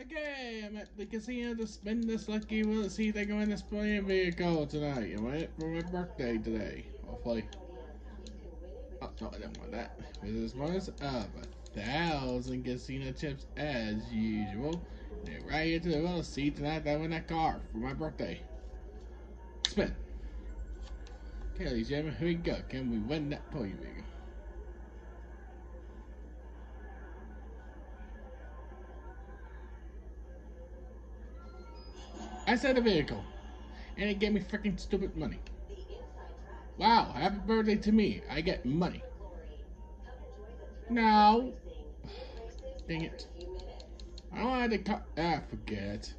Okay, I'm at the casino to spend this lucky to see they go in this playing vehicle tonight. I want it for my birthday today, hopefully. Oh, no, I don't want that. This bonus of a thousand casino chips as usual. And right here to the to see tonight that I win that car for my birthday. Spin. Okay, ladies and gentlemen, here we go. Can we win that pony vehicle? I said a vehicle. And it gave me freaking stupid money. Wow, happy birthday to me. I get money. Now, Dang it. I wanted to cut. Ah, forget.